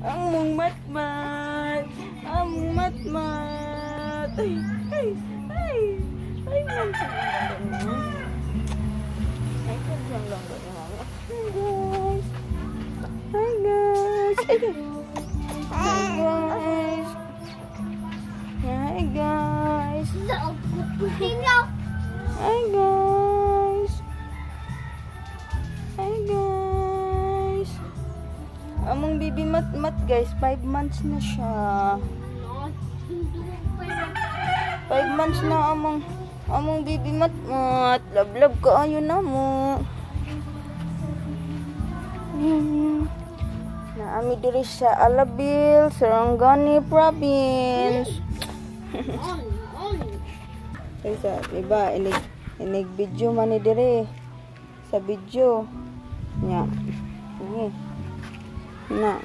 Ang mong matmat. Ang mong matmat. Ay, ay, ay. Ay, Ay, guys. Hi, guys. Hi, guys. Hi, guys. Hi, guys. Hi, guys. Among baby mat mat guys, 5 months na siya. 5 months na among among baby mat mat. Love love ka ayo na mo. Hmm. Naami diri sa Alabil, Sarangani province. Kaysa, iba, inig, inig video man ni dire. Sa video. Nya. Ini. Na.